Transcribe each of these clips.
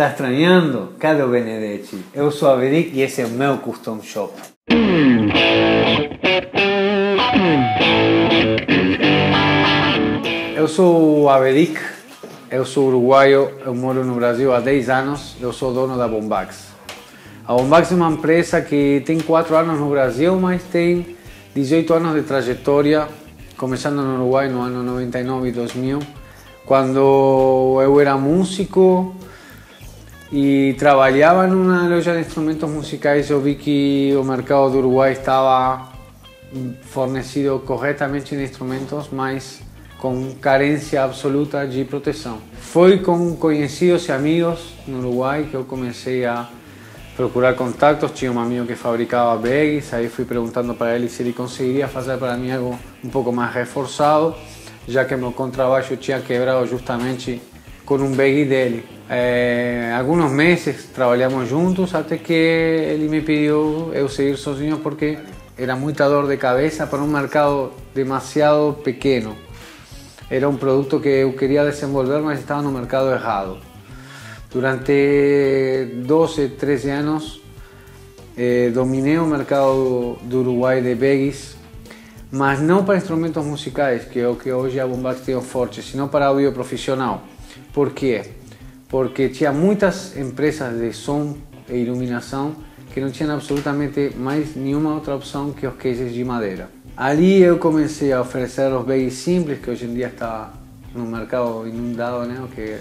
Tá estranhando? Cadê o Benedetti? Eu sou a Veric e esse é o meu Custom Shop. Eu sou o Averic, eu sou uruguaio, eu moro no Brasil há 10 anos, eu sou dono da Bombax. A Bombax é uma empresa que tem 4 anos no Brasil, mas tem 18 anos de trajetória, começando no Uruguai no ano 99 e 2000, quando eu era músico e trabalhava numa loja de instrumentos musicais, eu vi que o mercado do Uruguai estava fornecido corretamente de instrumentos, mas com carência absoluta de proteção. Foi com conhecidos e amigos no Uruguai que eu comecei a procurar contatos. Tinha um amigo que fabricava bags, aí fui perguntando para ele se ele conseguiria fazer para mim algo um pouco mais reforçado, já que meu contrabaixo tinha quebrado justamente com um bag dele. É, alguns meses trabalhamos juntos até que ele me pediu eu seguir sozinho porque era muita dor de cabeça para um mercado demasiado pequeno. Era um produto que eu queria desenvolver, mas estava no mercado errado. Durante 12, 13 anos, eh, dominei o mercado do Uruguai de baggies, mas não para instrumentos musicais, que que hoje a Bombax tem forte, sino para audio profissional. Por quê? Porque tinha muitas empresas de som e iluminação que não tinham absolutamente mais nenhuma outra opção que os cases de madeira. Ali eu comecei a oferecer os bags simples, que hoje em dia está no mercado inundado, né? que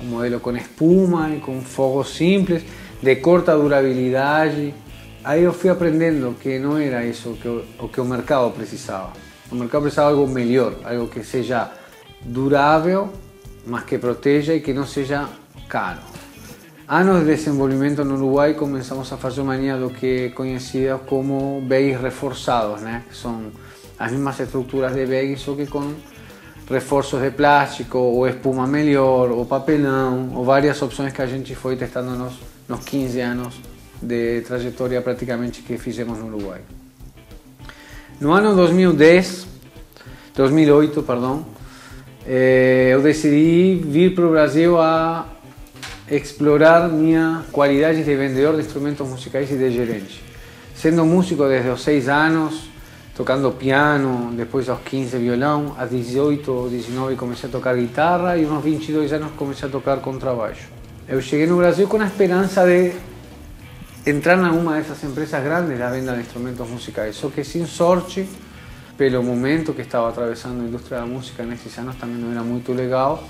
um modelo com espuma e com fogo simples, de corta durabilidade. Aí eu fui aprendendo que não era isso que o, que o mercado precisava. O mercado precisava algo melhor, algo que seja durável, mas que proteja e que não seja caro. Anos de desenvolvimento no Uruguai começamos a fazer uma linha do que é conhecida como bags reforçados, né? são as mesmas estruturas de bags, só que com reforços de plástico, ou espuma melhor, ou papelão, ou várias opções que a gente foi testando nos, nos 15 anos de trajetória praticamente que fizemos no Uruguai. No ano 2010, 2008, perdão, eu decidi vir para o Brasil a explorar minha qualidade de vendedor de instrumentos musicais e de gerente. Sendo músico desde os 6 anos, tocando piano, depois aos 15 violão, aos 18 ou 19 comecei a tocar guitarra e uns 22 anos comecei a tocar contrabaixo. Eu cheguei no Brasil com a esperança de entrar em alguma dessas empresas grandes da venda de instrumentos musicais, só que sem sorte, pelo momento que estava atravessando a indústria da música nesses anos também não era muito legal.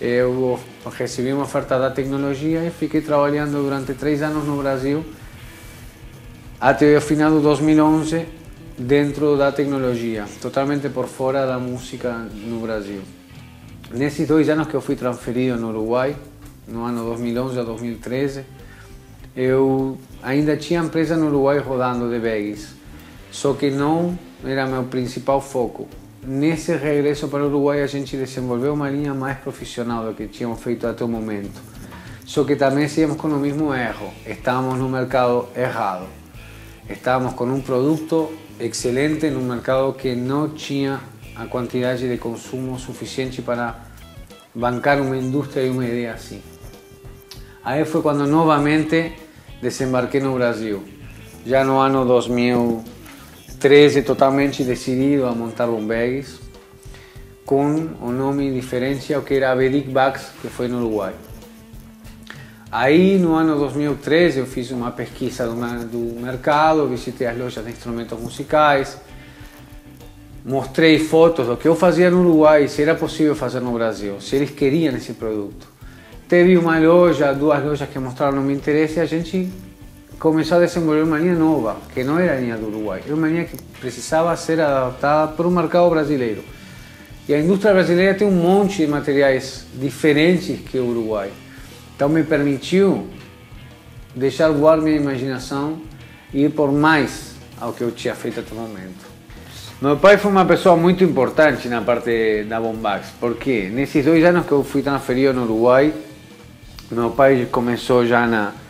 Eu recebi uma oferta da tecnologia e fiquei trabalhando durante três anos no Brasil até o final de 2011 dentro da tecnologia, totalmente por fora da música no Brasil. Nesses dois anos que eu fui transferido no Uruguai, no ano 2011 a 2013, eu ainda tinha empresa no Uruguai rodando de bags, só que não era meu principal foco. Nesse regresso para o Uruguai, a gente desenvolveu uma linha mais profissional do que tínhamos feito até o momento. Só que também seguimos com o mesmo erro. Estávamos no mercado errado. Estávamos com um produto excelente num mercado que não tinha a quantidade de consumo suficiente para bancar uma indústria e uma ideia assim. Aí foi quando novamente desembarquei no Brasil. Já no ano 2000 13 totalmente decidido a montar bombags com o nome diferente ao que era Vedic Bags, que foi no Uruguai. Aí no ano 2013 eu fiz uma pesquisa do mercado, visitei as lojas de instrumentos musicais, mostrei fotos do que eu fazia no Uruguai, se era possível fazer no Brasil, se eles queriam esse produto. Teve uma loja, duas lojas que mostraram o meu interesse e a gente começou a desenvolver uma linha nova, que não era a linha do Uruguai, era uma linha que precisava ser adaptada para o mercado brasileiro. E a indústria brasileira tem um monte de materiais diferentes que o Uruguai. Então me permitiu deixar voar minha imaginação e ir por mais ao que eu tinha feito até o momento. Meu pai foi uma pessoa muito importante na parte da Bombax, porque nesses dois anos que eu fui transferido no Uruguai, meu pai começou já na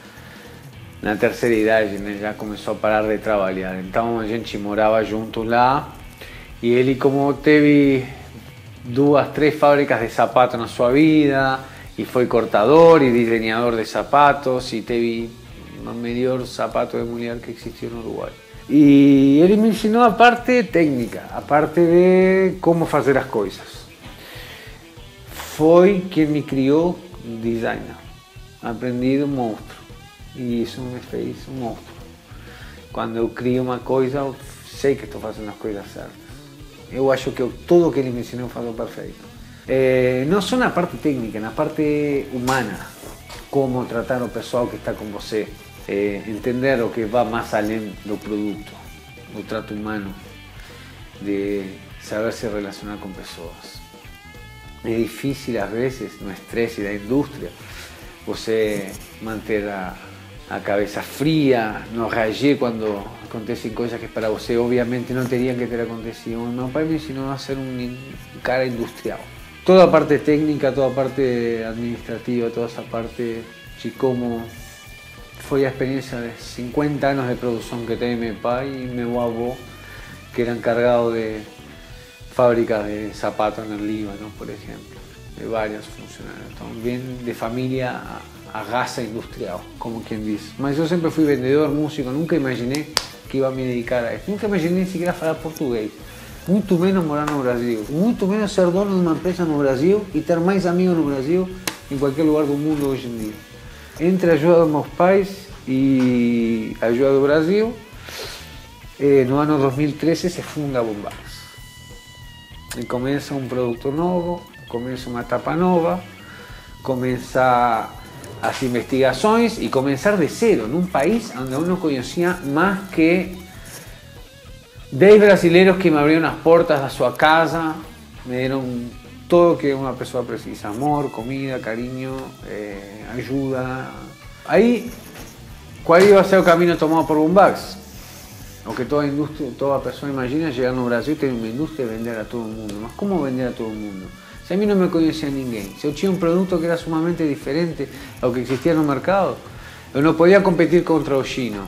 na terceira idade, né, já começou a parar de trabalhar. Então a gente morava junto lá e ele como teve duas, três fábricas de sapatos na sua vida e foi cortador e diseñador de sapatos e teve o melhor sapato de mulher que existiu no Uruguai. E ele me ensinou a parte técnica, a parte de como fazer as coisas. Foi quem me criou designer. Aprendi do monstro. Monstruo y eso me fez un monstruo. Cuando yo crio una cosa, sé que estoy haciendo las cosas certas. Yo acho que todo que ele me ensinou faz perfecto. Eh, no só na parte técnica, na parte humana, como tratar o pessoal que está com você, eh, entender o que va más além do produto, do trato humano, de saberse relacionar con pessoas. É difícil às vezes no estresse da indústria você manter a, a cabeça fria, no reagir quando acontecem coisas que para você obviamente não teriam que ter acontecido. Me ensinou a ser um cara industrial. toda parte técnica, toda parte administrativa, toda esa parte cómo fue la experiencia de 50 años de producción que tiene mi padre y mi abuelo, que era encargado de fábricas de zapatos en el Líbano, por ejemplo, de varios funcionarios, también de familia a gasa industrial, como quien dice. Mas yo siempre fui vendedor, músico, nunca imaginé que iba a me dedicar a esto, nunca imaginé ni siquiera hablar portugués. muito menos morar no Brasil, muito menos ser dono de uma empresa no Brasil e ter mais amigos no Brasil em qualquer lugar do mundo hoje em dia. Entre a ajuda dos meus pais e a ajuda do Brasil, eh, no ano 2013 se funda a Bombax. E começa um produto novo, começa uma etapa nova, começa as investigações e começar de zero, num país onde eu não conhecia mais que 10 brasileños que me abrieron las puertas a su casa, me dieron todo que una persona precisa, amor, comida, cariño, eh, ayuda. Ahí, ¿cuál iba a ser el camino tomado por Bombax? O que toda industria, toda persona imagina llegar a Brasil, tener una industria y vender a todo el mundo. ¿cómo vender a todo el mundo? Si a mí no me conocía ninguém, si yo tenía un producto que era sumamente diferente a lo que existía en el mercado, yo no podía competir contra los chinos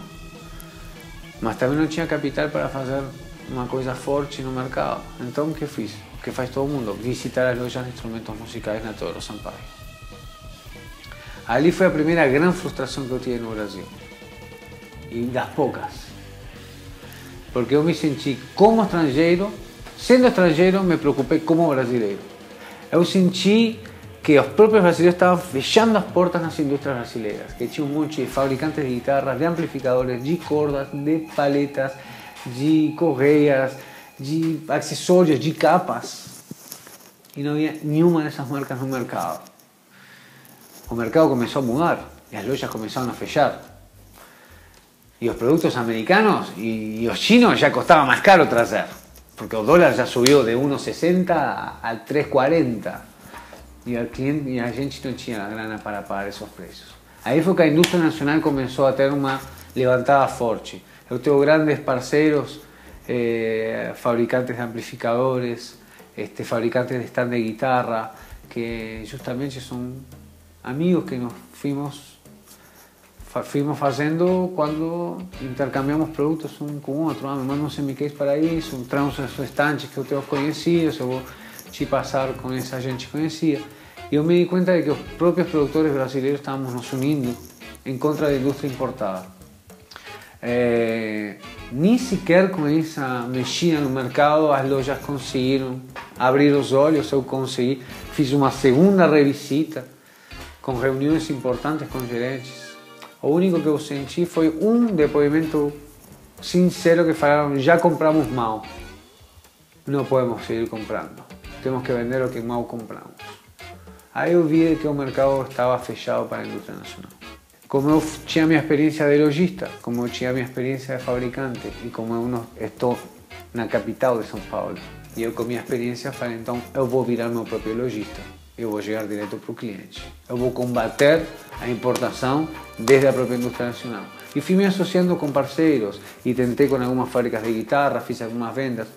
mas também não tinha capital para fazer uma coisa forte no mercado. Então o que fiz? O que faz todo mundo? Visitar as lojas de instrumentos musicais na Teodoro Sampaio. Ali foi a primeira grande frustração que eu tive no Brasil. E das poucas. Porque eu me senti como estrangeiro, sendo estrangeiro, me preocupei como brasileiro. Eu senti que los propios brasileños estaban fechando las puertas las industrias brasileñas, que tinha un monte de fabricantes de guitarras, de amplificadores, de cordas, de paletas, de correias, de accesorios, de capas. Y no había ni una de esas marcas el mercado. El mercado comenzó a mudar y las lojas comenzaron a fechar. Y los productos americanos y los chinos ya costaba más caro traer, porque el dólar ya subió de 1,60 a 3,40 y el cliente y a gente no tenía la grana para pagar esos precios. Ahí fue que la industria nacional comenzó a tener una levantada fuerte. Yo tengo grandes parceros, eh, fabricantes de amplificadores, este, fabricantes de stand de guitarra, que justamente son amigos que nos fuimos, fuimos fazendo quando intercambiamos produtos um com o outro. Ah, me manda um semiquês para isso, um traz um que eu tenho conhecido, eu vou te passar com essa gente conhecia. E eu me dei conta de que os próprios produtores brasileiros estávamos nos unindo em contra da indústria importada. Eh, Nem sequer com essa mexida no mercado as lojas conseguiram abrir os olhos, eu consegui. Fiz uma segunda revisita com reuniões importantes com gerentes Lo único que yo sentí fue un depoimento sincero que falaron, ya compramos mal, no podemos seguir comprando, tenemos que vender lo que mal compramos. Aí eu vi que o mercado estava fechado para a indústria nacional. Como eu tinha minha experiência de lojista, como eu tinha minha experiência de fabricante e como eu não estou na capital de São Paulo e eu com minha experiência falei então eu vou virar meu próprio eu vou chegar direto para o cliente. Eu vou combater a importação desde a própria indústria nacional. E fui me associando com parceiros e tentei com algumas fábricas de guitarra, fiz algumas vendas.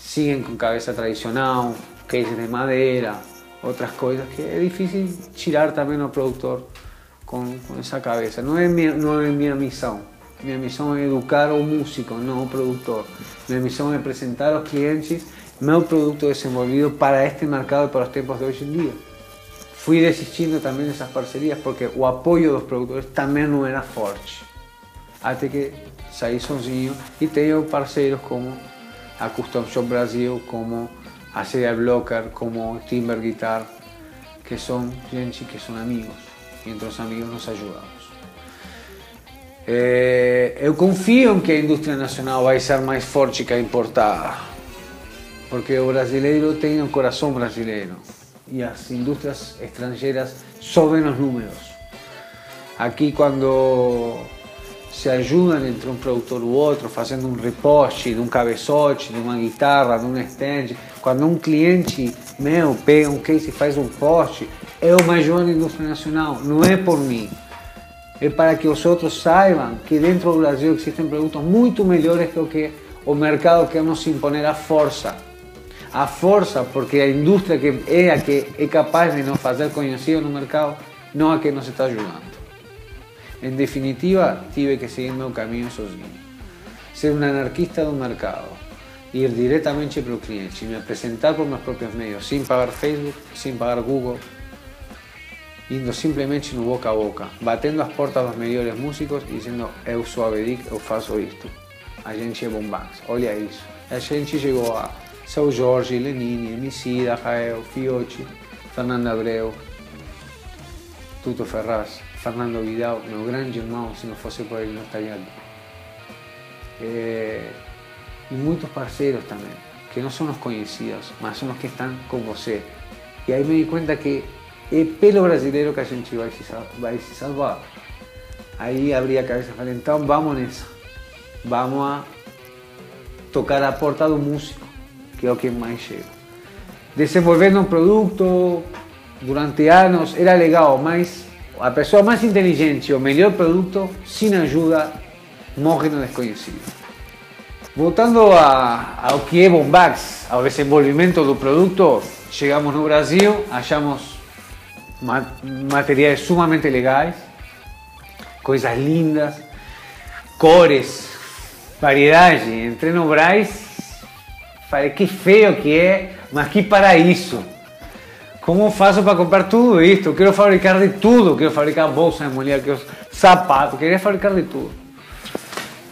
Siguen com cabeça tradicional, cases de madeira, outras coisas que é difícil tirar também o produtor com, essa cabeça. Não é, minha, não é minha missão. Minha missão é educar o músico, não o produtor. Minha missão é apresentar aos clientes mi producto desenvolvido para este mercado y para los tiempos de hoy en día. fui desistindo também dessas parcerias porque o apoio dos produtores também não era forte. Até que saí sozinho e tenho parceiros como a Custom Shop Brasil, como a Serial Blocker, como Timber Guitar, que são gente que são amigos e entre os amigos nos ajudamos. É, eu confio em que a indústria nacional vai ser mais forte que a importada, porque o brasileiro tem o coração brasileiro e as indústrias estrangeiras sobem os números. Aqui, quando se ajudam entre um produtor e outro, fazendo um reposte um cabeçote, uma guitarra, um stand. Quando um cliente meu pega um case e faz um poste, eu me ajudo na indústria nacional, não é por mim. É para que os outros saibam que dentro do Brasil existem produtos muito melhores que que o mercado quer nos imponer a força. A força, porque a indústria que é a que é capaz de nos fazer conhecido no mercado, não a que nos está ajudando. En definitiva, tuve que seguir meu caminho sozinho. Ser um anarquista do mercado, ir diretamente para o cliente me apresentar por meus próprios meios, sem pagar Facebook, sem pagar Google, indo simplesmente no boca a boca, batendo as portas dos melhores músicos e dizendo eu sou a Bedic, eu faço isto. A gente é Bombax, olha isso. A gente chegou a Seu Jorge, Lenine, Emicida, Rael, Fiochi, Fernando Abreu, Tuto Ferraz, Fernando Vidal, meu grande irmão, se não fosse por ele não estaria ali. E muitos parceiros também, que não são os conhecidos, mas são os que estão com você. E aí me di conta que é pelo brasileiro que a gente vai se, vai se salvar. Aí abri a cabeça e falei, então vamos nessa. Vamos a tocar a porta do músico, que é o que mais chega. Desenvolvendo um produto durante anos era legal, mas a pessoa mais inteligente, o melhor produto, sem ajuda, morre no desconhecido. Voltando a, ao que é Bombax, ao desenvolvimento do produto, chegamos no Brasil, achamos materiais sumamente legais, coisas lindas, cores, variedade. Entrei no Braz, falei que feio que é, mas que paraíso. Como faço para comprar tudo isto? Quero fabricar de tudo. Quero fabricar bolsa de mulher, quero sapato, queria fabricar de tudo.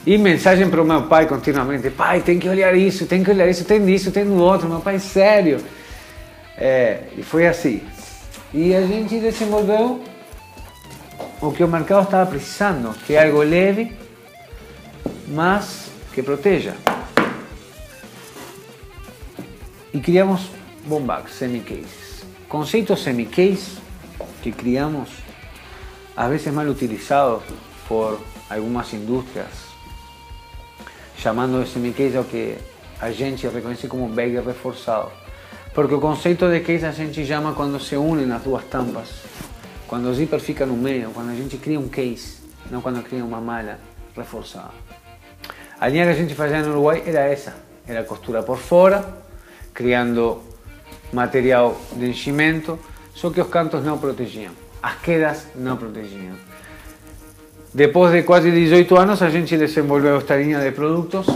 E mensagem para o meu pai continuamente: pai, tem que olhar isso, tem que olhar isso, tem isso, tem do outro. Meu pai, sério. É, e foi assim. E a gente desenvolveu o que o mercado estava precisando, que é algo leve, mas que proteja. E criamos Bombax semi-cases. Conceitos semi-case que criamos, a veces mal utilizados por algumas indústrias, chamando de semi-case ao que a gente reconhece como bag reforçado. Porque o conceito de case a gente chama quando se unem as duas tampas, quando o zíper fica no meio, quando a gente cria um case, não quando cria uma mala reforçada. A linha que a gente fazia no Uruguai era essa, era costura por fora, criando material de enchimento, só que os cantos não protegiam, as quedas não protegiam. Depois de quase 18 anos, a gente desenvolveu esta linha de produtos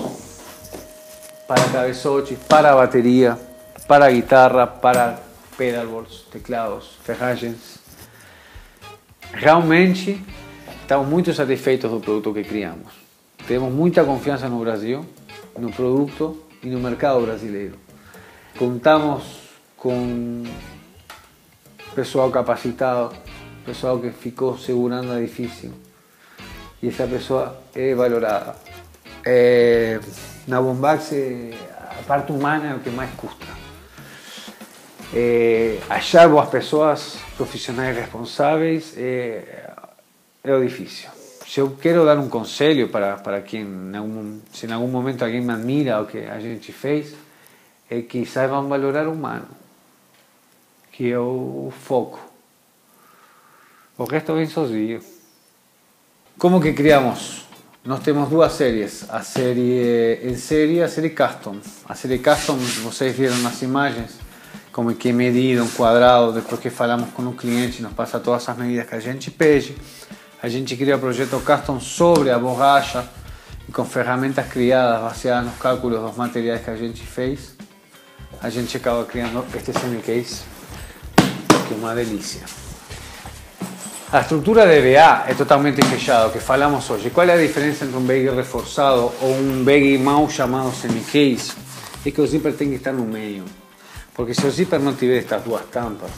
para cabeçotes, para bateria, para guitarra, para pedalboards, teclados, ferragens. Realmente, estamos muito satisfeitos do produto que criamos. Temos muita confiança no Brasil, no produto e no mercado brasileiro. Contamos com pessoal capacitado, pessoal que ficou segurando o edifício. E essa pessoa é valorada. É, na Bombax, a parte humana é o que mais custa. É, achar boas pessoas, profissionais responsáveis, é, é o difícil. Eu quero dar um conselho para, para quem, em algum, se em algum momento alguém me admira o que a gente fez, é que saibam valorar o humano que é o foco. O resto vem sozinho. Como que criamos? Nós temos duas séries, a série em série e a série custom. A série custom, vocês viram nas imagens, como que é medido um quadrado, depois que falamos com o cliente, nos passa todas as medidas que a gente pede. A gente cria o projeto custom sobre a borracha com ferramentas criadas baseadas nos cálculos dos materiais que a gente fez. A gente acaba criando este semi-case que uma delícia. A estrutura de BA é totalmente fechada, que falamos hoje. Qual é a diferença entre um bag reforçado ou um bag mal chamado semi-case? É que o zíper tem que estar no meio. Porque se o zíper não tiver estas duas tampas,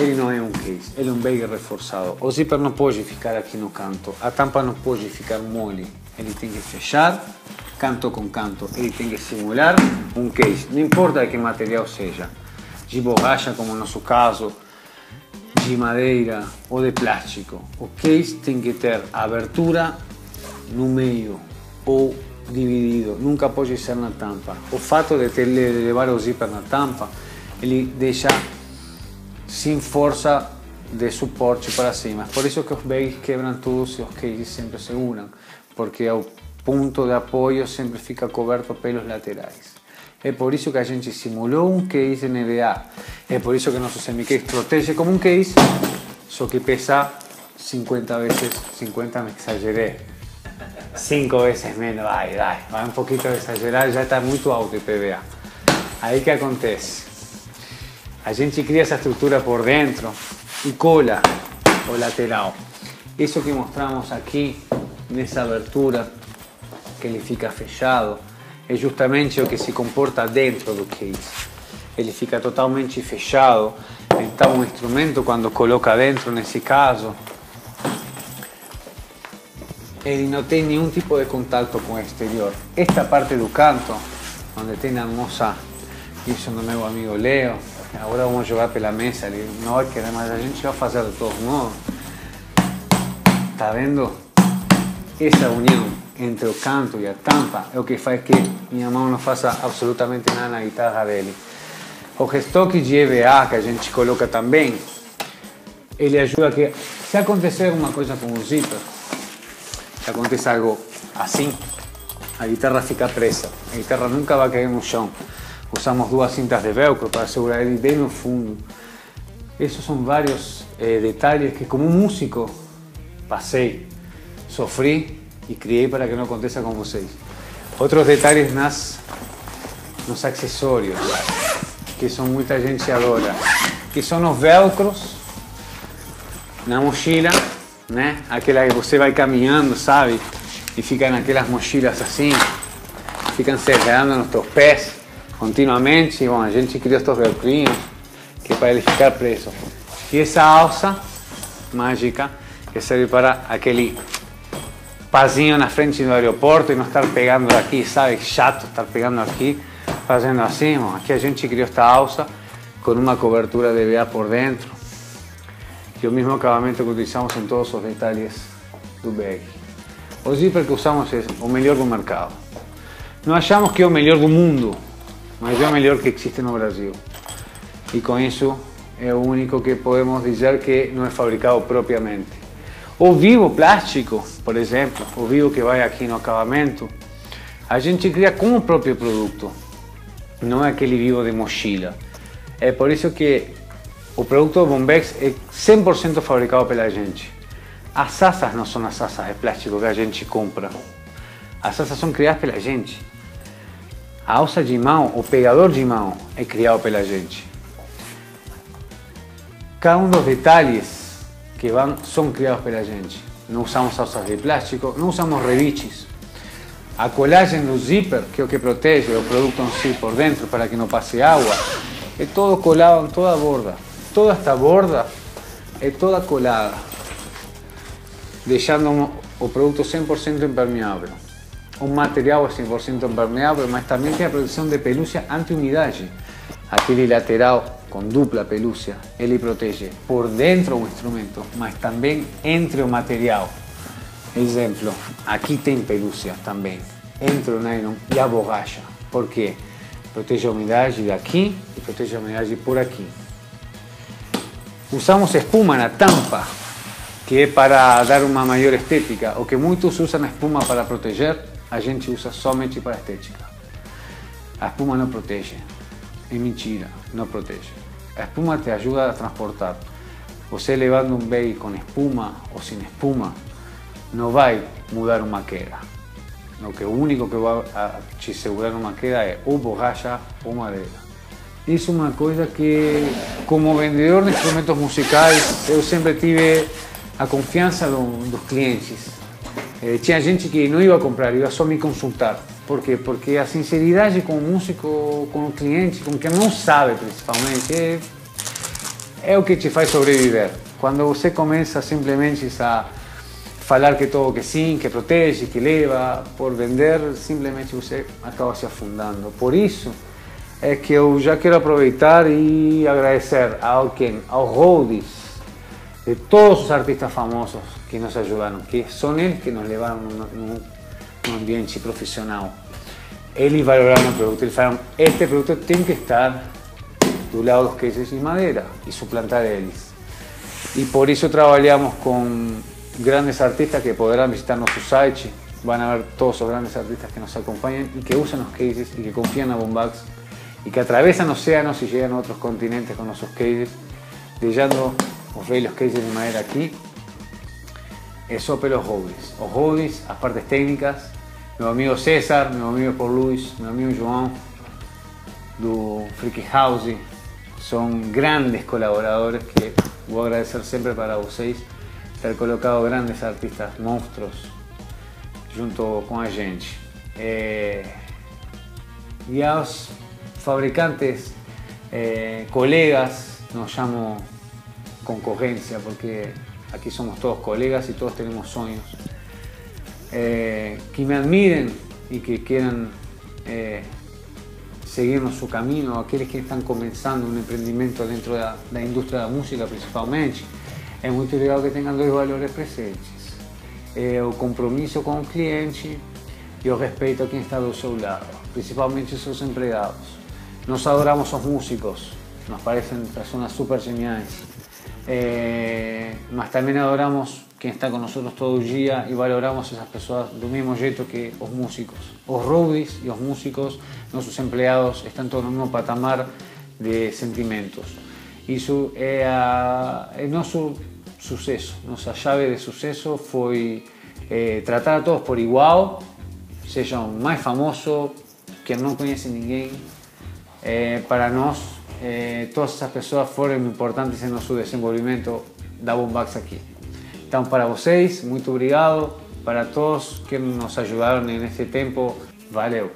ele não é um case, ele é um bag reforçado. O zíper não pode ficar aqui no canto, a tampa não pode ficar mole. Ele tem que fechar canto com canto. Ele tem que simular um case, não importa que material seja. De borracha, como no nosso caso, de madeira ou de plástico. O case tem que ter abertura no meio ou dividido, nunca pode ser na tampa. O fato de, ter, levar o zíper na tampa, ele deixa sem força de suporte para cima. Por isso que os bags quebram tudo se os cases sempre seguram, porque o ponto de apoio sempre fica coberto pelos laterais. É por isso que a gente simulou um case NBA. É por isso que nosso semi-case protege como um case, só que pesa 50 vezes, 50 me exagerei, 5 vezes menos, vai, vai, vai um pouquinho exagerar, já está muito alto o PVA. Aí que acontece? A gente cria essa estrutura por dentro e cola o lateral. Isso que mostramos aqui, nessa abertura, que ele fica fechado, é justamente o que se comporta dentro do case. Ele fica totalmente fechado, então o instrumento quando coloca dentro, nesse caso, ele não tem nenhum tipo de contato com o exterior. Esta parte do canto, onde tem a moça, isso do meu amigo Leo, agora vamos jogar pela mesa, ele não vai querer, mas a gente vai fazer de todos modos. Tá vendo? Essa união entre o canto e a tampa é o que faz que minha mão não faça absolutamente nada na guitarra dele. O restoque de EVA que a gente coloca também, ele ajuda que se acontecer uma coisa com o zíper, se acontece algo assim, a guitarra fica presa, a guitarra nunca vai cair no chão. Usamos duas cintas de velcro para segurar ele bem no fundo. Esses são vários eh, detalhes que como músico passei, sofri e criei para que não aconteça com vocês. Outros detalhes nas, nos acessórios, que são muita gente adora, que são os velcros na mochila, né? Aquela que você vai caminhando, sabe? E fica naquelas mochilas assim, ficam se enredando nos teus pés continuamente. E, bom, a gente criou estes velcrinhos que é para ele ficar preso. E essa alça mágica que serve para aquele pazinho na frente do aeroporto e não estar pegando aqui, sabe? Chato estar pegando aqui, fazendo assim. Bom, aqui a gente criou esta alça com uma cobertura de BA por dentro e o mesmo acabamento que utilizamos em todos os detalhes do bag. O zíper que usamos é o melhor do mercado. Não achamos que é o melhor do mundo, mas é o melhor que existe no Brasil. E com isso é o único que podemos dizer que não é fabricado propriamente. O vivo plástico, por exemplo, o vivo que vai aqui no acabamento, a gente cria com o próprio produto, não é aquele vivo de mochila. É por isso que o produto Bombex é 100% fabricado pela gente. As asas não são as asas de plástico que a gente compra. As asas são criadas pela gente. A alça de mão, o pegador de mão, é criado pela gente. Cada um dos detalhes que van, son criados pela gente. Não usamos alças de plástico, não usamos rebiches. A colagem do zíper, que é o que protege o produto em si por dentro para que não passe água, é todo colado em toda borda. Toda esta borda é toda colada, deixando o produto 100% impermeável. O material é 100% impermeável, mas também tem a proteção de pelúcia anti-umidade. Aquele lateral com dupla pelúcia, ele protege por dentro o instrumento, mas também entre o material. Exemplo, aqui tem pelúcia também, entre o nylon e a borracha. Por quê? Protege a umidade daqui e protege a umidade por aqui. Usamos espuma na tampa, que é para dar uma maior estética. O que muitos usam espuma para proteger, a gente usa somente para estética. A espuma não protege. É mentira, não protege. A espuma te ajuda a transportar. Você levando um bag com espuma ou sem espuma, não vai mudar uma queda. O que o único que vai te segurar uma queda é ou borracha ou madeira. isso é uma coisa que, como vendedor de instrumentos musicais, eu sempre tive a confiança do, dos clientes. Eh, tinha gente que não ia comprar, ia só me consultar. Por quê? Porque a sinceridade com o músico, com o cliente, com quem não sabe principalmente, é, é o que te faz sobreviver. Quando você começa simplesmente a falar que todo que sim, que protege, que leva, por vender, simplesmente você acaba se afundando. Por isso, é que eu já quero aproveitar e agradecer a alguém, aos roadies, de todos os artistas famosos que nos ajudaram, que são eles que nos levaram num, num ambiente profissional. Eles valoraram o produto, eles falaram, este produto tem que estar do lado dos cases de madeira e suplantar eles. E por isso trabalhamos com grandes artistas que podrán visitar nuestro site, van a ver todos los grandes artistas que nos acompañan y que usan los cases y que confían a Bombax y que atraviesan océanos y llegan a otros continentes con nuestros cases, dejando os veis los cases de madera aquí, eso pelos hobbies, os hobbies, las partes técnicas, mi amigo César, mi amigo Paul Luis, mi amigo João, do Freaky House, son grandes colaboradores que voy a agradecer siempre para vocês ter colocado grandes artistas monstruos junto com a gente. É, e aos fabricantes, é, colegas, não chamo concorrência, porque aqui somos todos colegas e todos temos sonhos, é, que me admiren e que queiram é, seguir no seu caminho, aqueles que estão começando um empreendimento dentro da, da indústria da música principalmente, é muito legal que tenham dois valores presentes. É o compromisso com o cliente e o respeito a quem está do seu lado, principalmente seus empregados. Nós adoramos os músicos, nos parecem pessoas super geniais, é, mas também adoramos quem está com nós todo dia e valoramos essas pessoas do mesmo jeito que os músicos. Os roadies e os músicos, nossos empregados, estão todos no mesmo patamar de sentimentos. Isso é, a, é nosso sucesso. Nossa chave de sucesso foi é, tratar a todos por igual, sejam mais famosos, que não conhecem ninguém. É, para nós, é, todas essas pessoas foram importantes em nosso desenvolvimento da Bombax aqui. Então, para vocês, muito obrigado. Para todos que nos ajudaram nesse tempo, valeu!